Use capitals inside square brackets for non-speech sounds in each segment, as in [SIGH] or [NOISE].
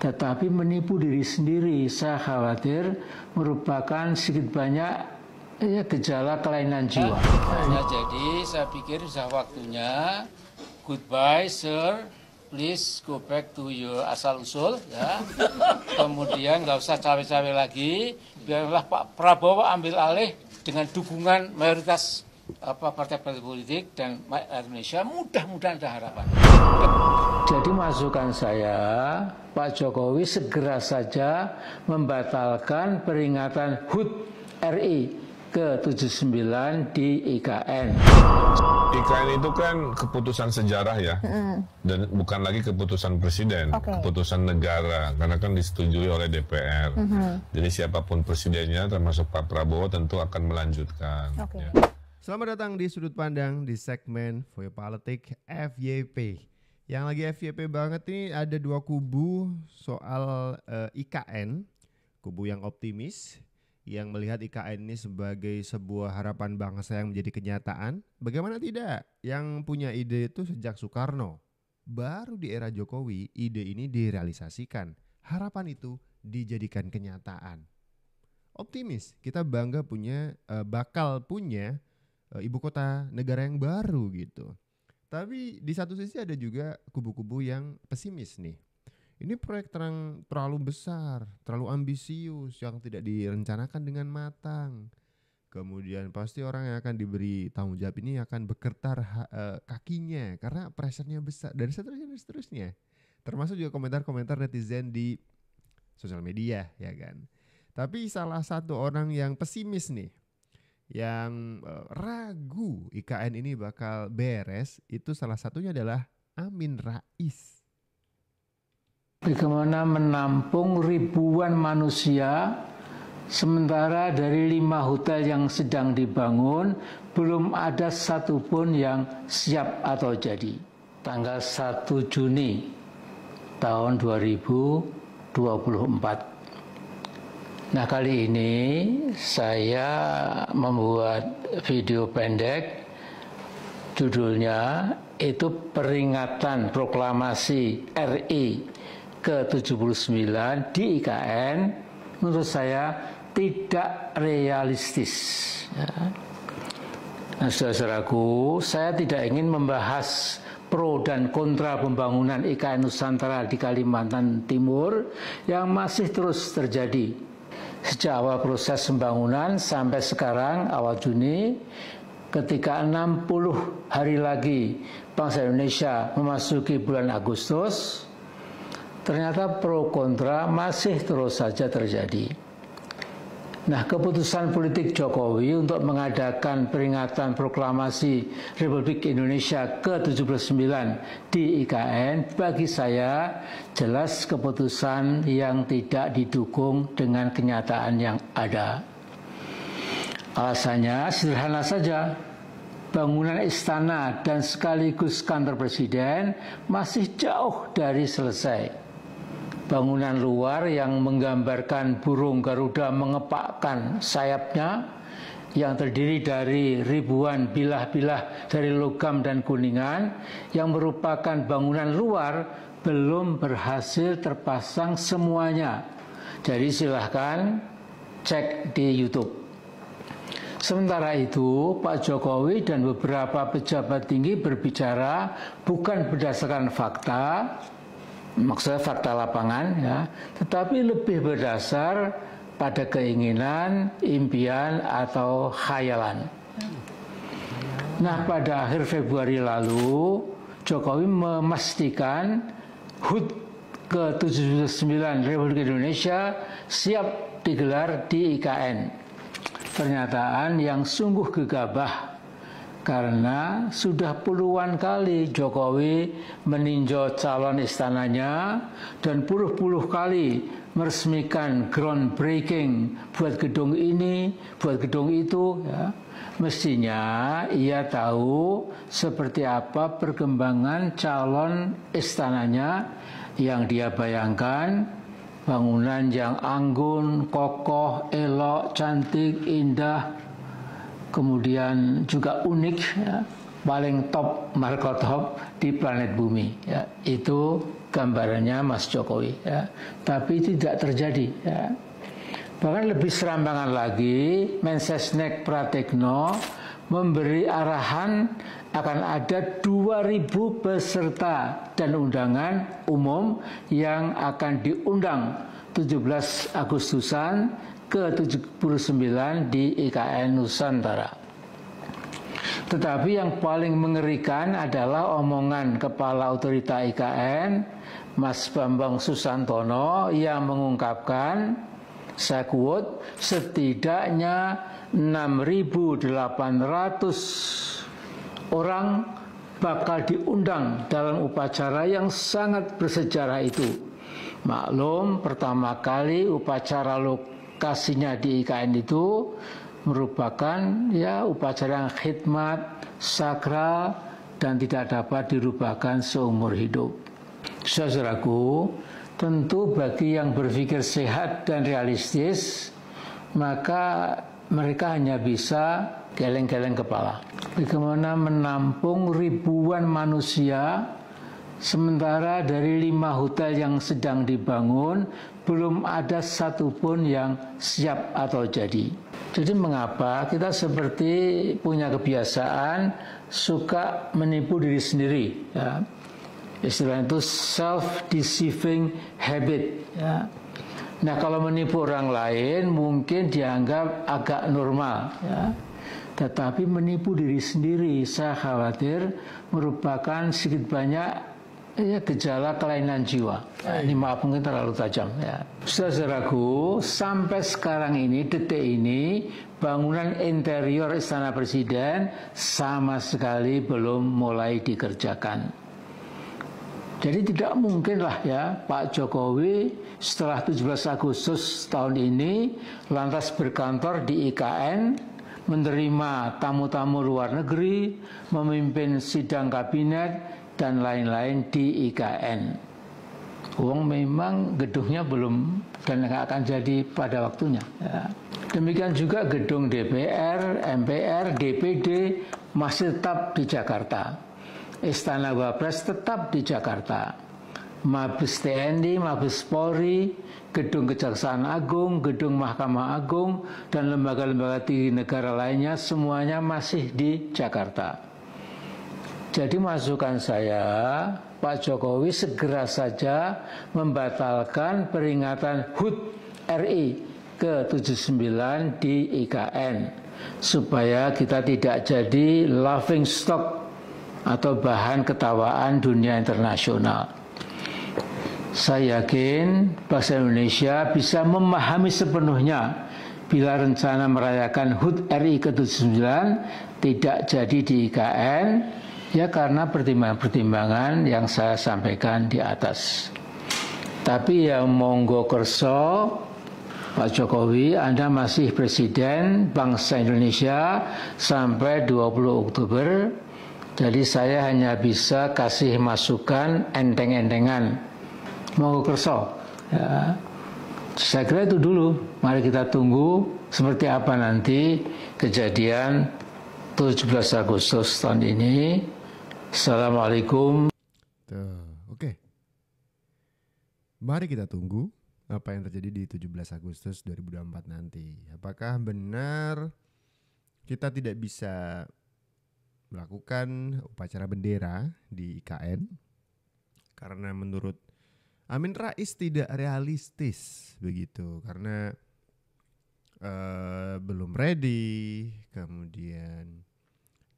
tetapi menipu diri sendiri. Saya khawatir merupakan sedikit banyak ya, gejala kelainan jiwa. Ya, jadi saya pikir sudah waktunya goodbye sir, please go back to your asal usul ya. Kemudian nggak usah cawe-cawe lagi, biarlah Pak Prabowo ambil alih dengan dukungan mayoritas apa partai-partai politik dan rakyat Indonesia mudah-mudahan ada harapan. Jadi masukan saya, Pak Jokowi segera saja membatalkan peringatan HUT RI ke-79 di IKN. IKN itu kan keputusan sejarah ya, dan bukan lagi keputusan presiden, Oke. keputusan negara, karena kan disetujui oleh DPR. Jadi siapa pun presidennya, termasuk Pak Prabowo, tentu akan melanjutkan. Oke. ya. Selamat datang di sudut pandang di segmen Politik FYP. Yang lagi FYP banget ini ada dua kubu soal eh, IKN, kubu yang optimis yang melihat IKN ini sebagai sebuah harapan bangsa yang menjadi kenyataan. Bagaimana tidak? Yang punya ide itu sejak Soekarno. Baru di era Jokowi ide ini direalisasikan. Harapan itu dijadikan kenyataan. Optimis, kita bangga punya eh, bakal punya eh, ibu kota negara yang baru gitu. Tapi di satu sisi ada juga kubu-kubu yang pesimis nih. Ini proyek terang terlalu besar, terlalu ambisius yang tidak direncanakan dengan matang. Kemudian pasti orang yang akan diberi tanggung jawab ini akan bergetar ha- eh, kakinya karena pressure-nya besar dan seterusnya dan seterusnya. Termasuk juga komentar-komentar netizen di sosial media ya kan. Tapi salah satu orang yang pesimis nih yang eh, ragu IKN ini bakal beres itu salah satunya adalah Amin Rais. Bagaimana menampung ribuan manusia sementara dari lima hotel yang sedang dibangun belum ada satupun yang siap atau jadi. Tanggal 1 Juni tahun 2024. Nah kali ini saya membuat video pendek judulnya itu peringatan proklamasi RI ke-79 di IKN menurut saya tidak realistis. Ya. Nah, saudara-saudaraku, saya tidak ingin membahas pro dan kontra pembangunan IKN Nusantara di Kalimantan Timur yang masih terus terjadi. Sejak awal proses pembangunan sampai sekarang awal Juni ketika 60 hari lagi bangsa Indonesia memasuki bulan Agustus ternyata pro kontra masih terus saja terjadi. Nah, keputusan politik Jokowi untuk mengadakan peringatan proklamasi Republik Indonesia ke-79 di IKN bagi saya jelas keputusan yang tidak didukung dengan kenyataan yang ada. Alasannya sederhana saja. Bangunan istana dan sekaligus kantor presiden masih jauh dari selesai bangunan luar yang menggambarkan burung Garuda mengepakkan sayapnya yang terdiri dari ribuan bilah-bilah dari logam dan kuningan yang merupakan bangunan luar belum berhasil terpasang semuanya. Jadi silahkan cek di YouTube. Sementara itu, Pak Jokowi dan beberapa pejabat tinggi berbicara bukan berdasarkan fakta, maksudnya fakta lapangan ya, tetapi lebih berdasar pada keinginan, impian atau khayalan. Nah, pada akhir Februari lalu, Jokowi memastikan HUT ke-79 Republik Indonesia siap digelar di IKN. Pernyataan yang sungguh gegabah karena sudah puluhan kali Jokowi meninjau calon istananya dan puluh-puluh kali meresmikan groundbreaking buat gedung ini, buat gedung itu ya. Mestinya ia tahu seperti apa perkembangan calon istananya yang dia bayangkan bangunan yang anggun, kokoh, elok, cantik, indah, kemudian juga unik ya. paling top markotop di planet bumi. Ya, itu gambarannya Mas Jokowi. Ya. Tapi tidak terjadi. Ya. Bahkan lebih serampangan lagi, Mensesnek Pratekno memberi arahan akan ada 2000 peserta dan undangan umum yang akan diundang 17 Agustusan ke-79 di IKN Nusantara. Tetapi yang paling mengerikan adalah omongan Kepala Otorita IKN, Mas Bambang Susantono yang mengungkapkan saya quote, setidaknya 6.800 orang bakal diundang dalam upacara yang sangat bersejarah itu. Maklum, pertama kali upacara lokasinya di IKN itu merupakan ya upacara yang khidmat, sakral, dan tidak dapat dirubahkan seumur hidup. Saudaraku, Tentu bagi yang berpikir sehat dan realistis, maka mereka hanya bisa geleng-geleng kepala. Bagaimana menampung ribuan manusia sementara dari lima hotel yang sedang dibangun belum ada satupun yang siap atau jadi. Jadi mengapa kita seperti punya kebiasaan suka menipu diri sendiri ya istilah itu self deceiving habit ya. Nah kalau menipu orang lain mungkin dianggap agak normal ya. Tetapi menipu diri sendiri saya khawatir merupakan sedikit banyak ya gejala kelainan jiwa. Ya, ini maaf mungkin terlalu tajam ya. Saudaraku, sampai sekarang ini detik ini bangunan interior Istana Presiden sama sekali belum mulai dikerjakan. Jadi tidak mungkinlah ya Pak Jokowi setelah 17 Agustus tahun ini lantas berkantor di IKN menerima tamu-tamu luar negeri, memimpin sidang kabinet dan lain-lain di IKN. Uang memang gedungnya belum dan akan jadi pada waktunya. Ya. Demikian juga gedung DPR, MPR, DPD masih tetap di Jakarta. Istana Wapres tetap di Jakarta. Mabes TNI, Mabes Polri, Gedung Kejaksaan Agung, Gedung Mahkamah Agung, dan lembaga-lembaga tinggi negara lainnya semuanya masih di Jakarta. Jadi masukan saya, Pak Jokowi segera saja membatalkan peringatan HUT RI ke-79 di IKN supaya kita tidak jadi laughing stock atau bahan ketawaan dunia internasional. Saya yakin bahasa Indonesia bisa memahami sepenuhnya bila rencana merayakan HUT RI ke-79 tidak jadi di IKN ya karena pertimbangan-pertimbangan yang saya sampaikan di atas. Tapi yang monggo kerso Pak Jokowi, Anda masih Presiden bangsa Indonesia sampai 20 Oktober jadi saya hanya bisa kasih masukan enteng-entengan. Mau kerso. Ya. Saya kira itu dulu. Mari kita tunggu seperti apa nanti kejadian 17 Agustus tahun ini. Assalamualaikum. Oke. Mari kita tunggu apa yang terjadi di 17 Agustus 2024 nanti. Apakah benar kita tidak bisa melakukan upacara bendera di IKN karena menurut Amin Rais tidak realistis begitu karena uh, belum ready kemudian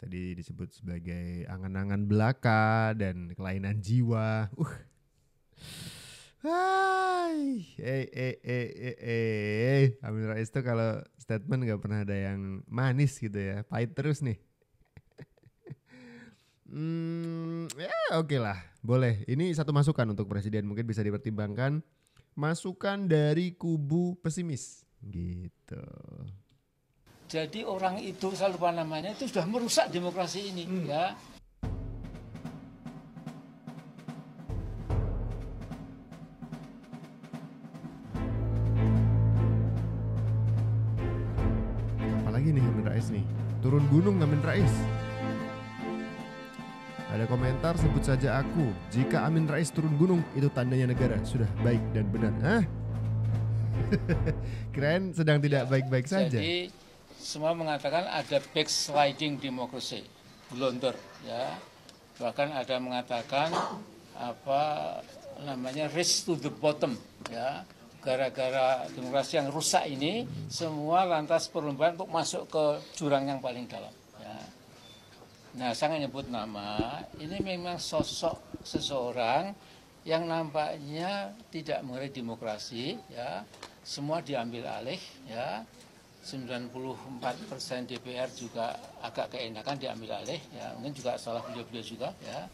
tadi disebut sebagai angan-angan belaka dan kelainan jiwa. Uh. Hai, eh eh eh eh eh, Amin Rais tuh kalau statement nggak pernah ada yang manis gitu ya, pahit terus nih. Hmm, ya oke okay lah, boleh. Ini satu masukan untuk presiden mungkin bisa dipertimbangkan. Masukan dari kubu pesimis, gitu. Jadi orang itu saya lupa namanya itu sudah merusak demokrasi ini, hmm. ya. Apalagi nih Amin Rais nih, turun gunung Amin Rais. Ada komentar sebut saja aku. Jika Amin Rais turun gunung itu tandanya negara sudah baik dan benar. Hah? [LAUGHS] Keren sedang tidak baik-baik saja. Jadi semua mengatakan ada backsliding demokrasi, blunder ya. Bahkan ada mengatakan apa namanya race to the bottom ya. Gara-gara demokrasi yang rusak ini semua lantas perlombaan untuk masuk ke jurang yang paling dalam ya. Nah, saya nyebut nama, ini memang sosok seseorang yang nampaknya tidak mengerti demokrasi ya. Semua diambil alih ya. 94 persen DPR juga agak keenakan diambil alih ya. Mungkin juga salah beliau-beliau juga ya.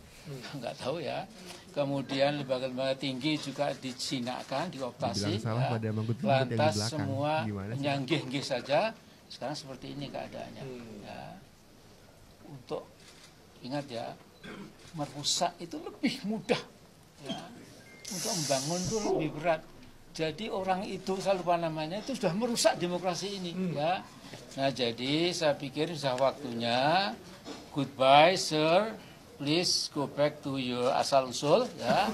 Nggak tahu ya. Kemudian lembaga-lembaga tinggi juga dijinakkan dioptasi salah ya. pada di lantas semua nyanggih-nggih saja sekarang seperti ini keadaannya ya untuk ingat ya merusak itu lebih mudah ya. Untuk membangun itu lebih berat. Jadi orang itu saya lupa namanya itu sudah merusak demokrasi ini ya. Nah jadi saya pikir sudah waktunya. Goodbye sir. Please go back to your asal usul ya.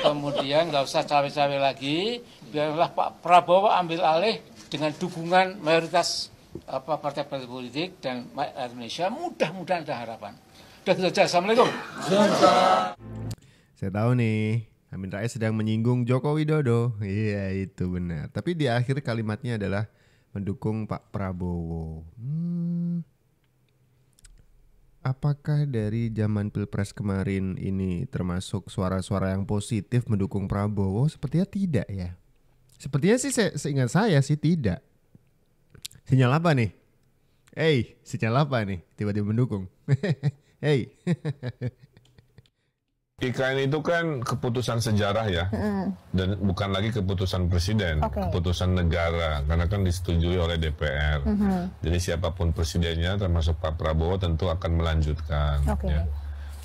Kemudian nggak usah cawe-cawe lagi. Biarlah Pak Prabowo ambil alih dengan dukungan mayoritas apa partai-partai politik dan rakyat Indonesia mudah-mudahan ada harapan. Udah itu saja. Assalamualaikum. Saya tahu nih, Amin Rais sedang menyinggung Joko Widodo. Iya, itu benar. Tapi di akhir kalimatnya adalah mendukung Pak Prabowo. Hmm. Apakah dari zaman Pilpres kemarin ini termasuk suara-suara yang positif mendukung Prabowo? Sepertinya tidak ya. Sepertinya sih se- seingat saya sih tidak. Sinyal apa nih? Hey, sinyal apa nih? Tiba-tiba mendukung. [LAUGHS] hey. [LAUGHS] IKN itu kan keputusan sejarah ya, dan bukan lagi keputusan presiden, Oke. keputusan negara, karena kan disetujui oleh DPR. Jadi siapa pun presidennya, termasuk Pak Prabowo, tentu akan melanjutkan. Oke. ya.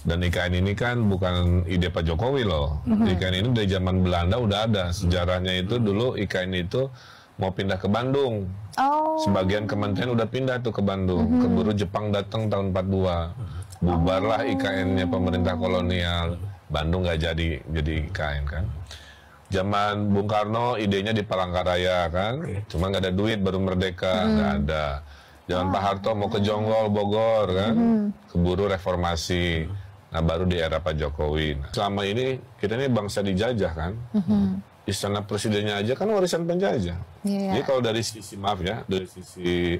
Dan IKN ini kan bukan ide Pak Jokowi loh. IKN ini dari zaman Belanda udah ada sejarahnya itu dulu IKN itu mau pindah ke Bandung. Oh, Sebagian kementerian udah pindah tuh ke Bandung. Keburu Jepang datang tahun 42. Bubarlah IKN-nya pemerintah kolonial. Bandung nggak jadi jadi IKN kan. Zaman Bung Karno idenya di Palangkaraya kan. Cuma nggak ada duit baru merdeka, nggak ada. Zaman Pak Harto mau ke Jonggol, Bogor kan. Keburu reformasi. Nah baru di era Pak Jokowi. Nah, selama ini kita ini bangsa dijajah kan. Istana presidennya aja kan warisan penjajah. Iya. Jadi kalau dari sisi maaf ya, dari sisi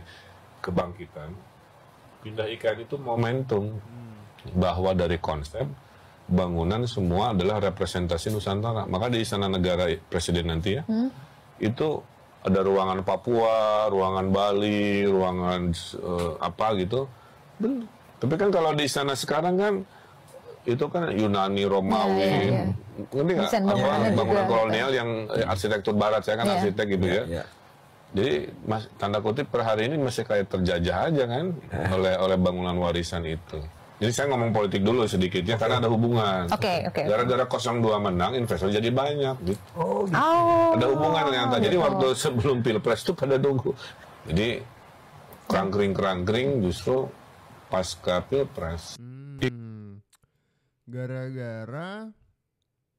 kebangkitan, pindah IKN itu momentum bahwa dari konsep bangunan semua adalah representasi Nusantara. Maka di Istana Negara Presiden nanti ya, itu ada ruangan Papua, ruangan Bali, ruangan eh, apa gitu. Tapi kan kalau di Istana sekarang kan itu kan Yunani, Romawi, Iya, iya, iya. ngerti nggak? Bangunan kolonial yang eh, arsitektur Barat, saya kan Iya. arsitek gitu ya. Ya. Jadi mas, tanda kutip per hari ini masih kayak terjajah aja kan oleh oleh bangunan warisan itu. Jadi saya ngomong politik dulu sedikitnya karena ada hubungan. Oke, oke. Gara-gara 02 menang investor jadi banyak gitu. Oh, gitu. Oh. Ada hubungan ternyata. Jadi gitu. waktu sebelum pilpres tuh pada nunggu. Jadi kerangkring-kerangkring justru pasca pilpres. Hmm. Gara-gara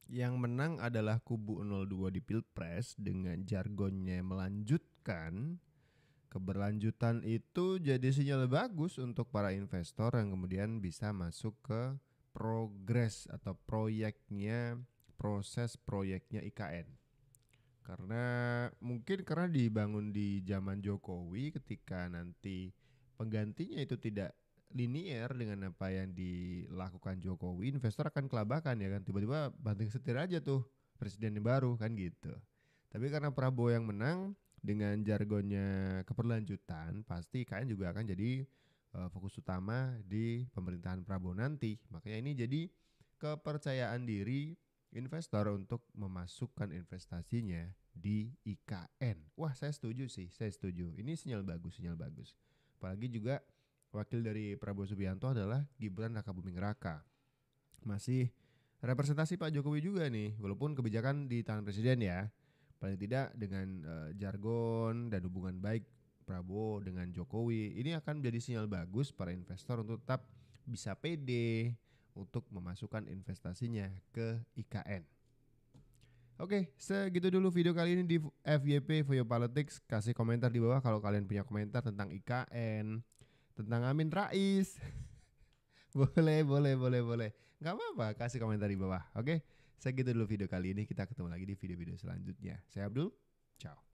yang menang adalah kubu 02 di Pilpres dengan jargonnya melanjutkan keberlanjutan itu jadi sinyal bagus untuk para investor yang kemudian bisa masuk ke progres atau proyeknya proses proyeknya IKN. Karena mungkin karena dibangun di zaman Jokowi ketika nanti penggantinya itu tidak linier dengan apa yang dilakukan Jokowi, investor akan kelabakan ya kan tiba-tiba banting setir aja tuh presiden yang baru kan gitu. Tapi karena Prabowo yang menang dengan jargonnya keberlanjutan, pasti IKN juga akan jadi eh, fokus utama di pemerintahan Prabowo nanti. Makanya ini jadi kepercayaan diri investor untuk memasukkan investasinya di IKN. Wah, saya setuju sih, saya setuju. Ini sinyal bagus, sinyal bagus. Apalagi juga wakil dari Prabowo Subianto adalah Gibran Raka Buming Raka. Masih representasi Pak Jokowi juga nih, walaupun kebijakan di tangan presiden ya. Paling tidak dengan eh, jargon dan hubungan baik Prabowo dengan Jokowi, ini akan menjadi sinyal bagus para investor untuk tetap bisa pede untuk memasukkan investasinya ke IKN. Oke, segitu dulu video kali ini di FYP Your Politics. Kasih komentar di bawah kalau kalian punya komentar tentang IKN, tentang Amin Rais. [LAUGHS] boleh, boleh, boleh, boleh. Gak apa-apa, kasih komentar di bawah. Oke, segitu dulu video kali ini. Kita ketemu lagi di video-video selanjutnya. Saya Abdul, ciao.